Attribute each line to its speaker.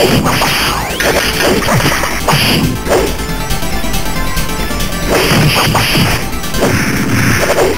Speaker 1: Oh, my God.